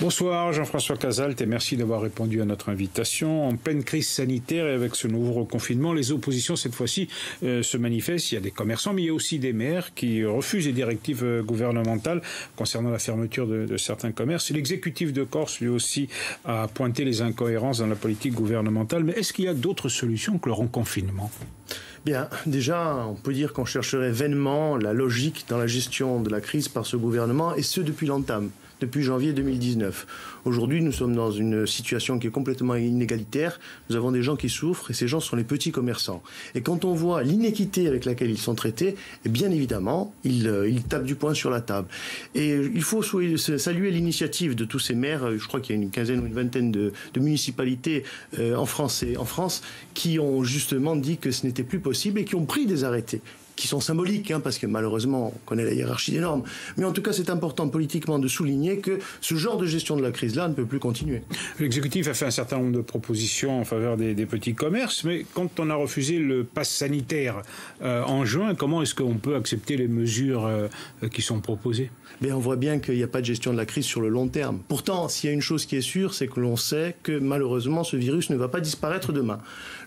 Bonsoir Jean-François Casalt et merci d'avoir répondu à notre invitation. En pleine crise sanitaire et avec ce nouveau reconfinement, les oppositions cette fois-ci euh, se manifestent. Il y a des commerçants mais il y a aussi des maires qui refusent les directives euh, gouvernementales concernant la fermeture de, de certains commerces. L'exécutif de Corse lui aussi a pointé les incohérences dans la politique gouvernementale. Mais est-ce qu'il y a d'autres solutions que le reconfinement? Bien, déjà, on peut dire qu'on chercherait vainement la logique dans la gestion de la crise par ce gouvernement, et ce depuis l'entame depuis janvier 2019. Aujourd'hui, nous sommes dans une situation qui est complètement inégalitaire. Nous avons des gens qui souffrent et ces gens sont les petits commerçants. Et quand on voit l'inéquité avec laquelle ils sont traités, eh bien évidemment, ils, euh, ils, tapent du poing sur la table. Et il faut saluer l'initiative de tous ces maires. Je crois qu'il y a une quinzaine ou une vingtaine de, municipalités euh, en France qui ont justement dit que ce n'était plus possible et qui ont pris des arrêtés qui sont symboliques, hein, parce que malheureusement, on connaît la hiérarchie des normes. Mais en tout cas, c'est important politiquement de souligner que ce genre de gestion de la crise-là ne peut plus continuer. L'exécutif a fait un certain nombre de propositions en faveur des, des petits commerces, mais quand on a refusé le pass sanitaire euh, en juin, comment est-ce qu'on peut accepter les mesures euh, qui sont proposées? Mais on voit bien qu'il n'y a pas de gestion de la crise sur le long terme. Pourtant, s'il y a une chose qui est sûre, c'est que l'on sait que malheureusement, ce virus ne va pas disparaître demain.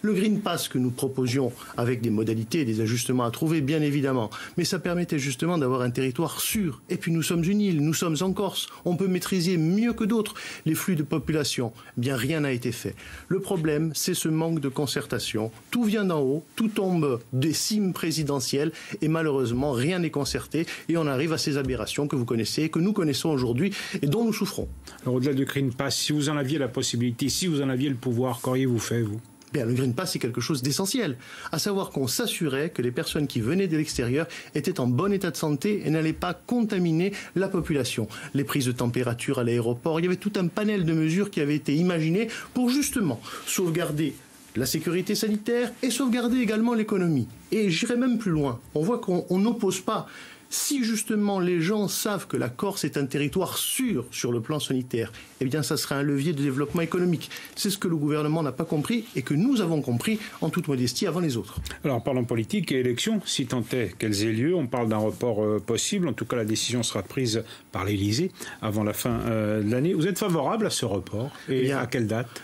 Le Green Pass que nous proposions avec des modalités et des ajustements à trouver, bien évidemment. Mais ça permettait justement d'avoir un territoire sûr. Et puis nous sommes une île, nous sommes en Corse. On peut maîtriser mieux que d'autres les flux de population. Bien, rien n'a été fait. Le problème, c'est ce manque de concertation. Tout vient d'en haut, tout tombe des cimes présidentielles et malheureusement, rien n'est concerté et on arrive à ces aberrations que vous connaissez, que nous connaissons aujourd'hui et dont nous souffrons. au-delà du Green Pass, si vous en aviez la possibilité, si vous en aviez le pouvoir, qu'auriez-vous fait, vous? Le Green Pass, c'est quelque chose d'essentiel, à savoir qu'on s'assurait que les personnes qui venaient de l'extérieur étaient en bon état de santé et n'allaient pas contaminer la population. Les prises de température à l'aéroport, il y avait tout un panel de mesures qui avaient été imaginées pour justement sauvegarder la sécurité sanitaire et sauvegarder également l'économie. Et j'irai même plus loin. On voit qu'on n'oppose pas si justement les gens savent que la Corse est un territoire sûr sur le plan sanitaire, eh bien ça serait un levier de développement économique. C'est ce que le gouvernement n'a pas compris et que nous avons compris en toute modestie avant les autres. Alors parlons politique et élections, si tant est qu'elles aient lieu, on parle d'un report euh, possible. En tout cas, la décision sera prise par l'Élysée avant la fin euh, de l'année. Vous êtes favorable à ce report et eh à quelle date?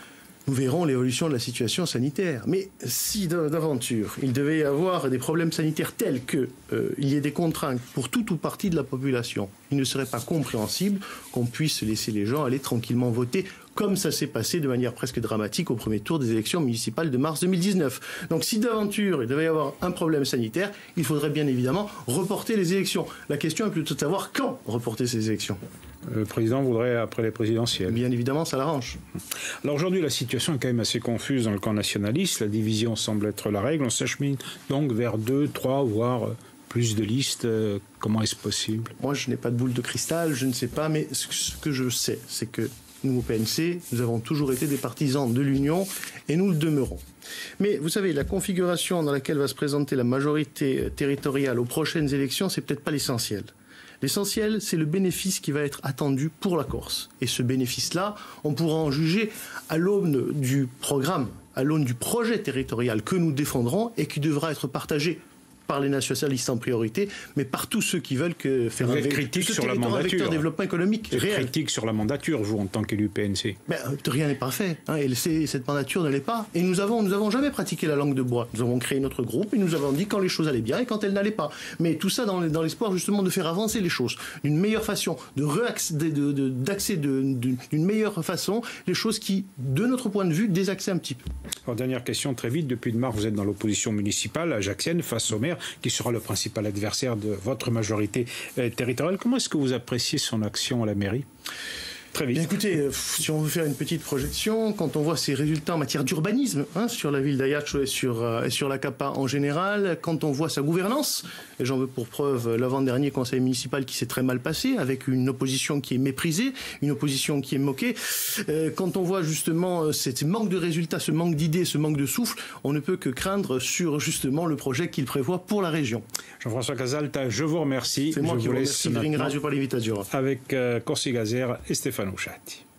Nous verrons l'évolution de la situation sanitaire. Mais si d'aventure il devait y avoir des problèmes sanitaires tels qu'il euh, y ait des contraintes pour toute ou partie de la population, il ne serait pas compréhensible qu'on puisse laisser les gens aller tranquillement voter comme ça s'est passé de manière presque dramatique au premier tour des élections municipales de mars 2019. Donc si d'aventure il devait y avoir un problème sanitaire, il faudrait bien évidemment reporter les élections. La question est plutôt de savoir quand reporter ces élections. Le président voudrait après les présidentielles. Bien évidemment, ça l'arrange. Alors aujourd'hui, la situation est quand même assez confuse dans le camp nationaliste. La division semble être la règle. On s'achemine donc vers deux, trois, voire plus de listes. Euh, comment est-ce possible? Moi, je n'ai pas de boule de cristal, je ne sais pas, mais ce que je sais, c'est que nous, au PNC, nous avons toujours été des partisans de l'Union et nous le demeurons. Mais vous savez, la configuration dans laquelle va se présenter la majorité territoriale aux prochaines élections, c'est peut-être pas l'essentiel. L'essentiel, c'est le bénéfice qui va être attendu pour la Corse. Et ce bénéfice-là, on pourra en juger à l'aune du programme, à l'aune du projet territorial que nous défendrons et qui devra être partagé par les nationalistes en priorité, mais par tous ceux qui veulent que faire vous un critique sur la mandature. développement économique réel. critique sur la mandature, vous, en tant qu'élu PNC ben, Rien n'est parfait. Hein, et cette mandature ne l'est pas. Et nous avons, nous avons jamais pratiqué la langue de bois. Nous avons créé notre groupe et nous avons dit quand les choses allaient bien et quand elles n'allaient pas. Mais tout ça dans, dans l'espoir justement de faire avancer les choses d'une meilleure façon, de d'accès d'une meilleure façon les choses qui, de notre point de vue, désaxaient un petit peu. Alors, dernière question très vite. Depuis de mars, vous êtes dans l'opposition municipale ajaxienne face au maire qui sera le principal adversaire de votre majorité euh, territoriale. Comment est-ce que vous appréciez son action à la mairie? Très vite. écoutez, euh, si on veut faire une petite projection, quand on voit ses résultats en matière d'urbanisme hein, sur la ville d'Ajaccio et sur, euh, et sur la CAPA en général, quand on voit sa gouvernance, et j'en veux pour preuve l'avant-dernier conseil municipal qui s'est très mal passé, avec une opposition qui est méprisée, une opposition qui est moquée, euh, quand on voit justement ce manque de résultats, ce manque d'idées, ce manque de souffle, on ne peut que craindre sur justement le projet qu'il prévoit pour la région. Jean-François Casalta, je vous remercie. C'est moi je qui vous remercie. Avec Corsi Gazer et Stéphane fanúšati.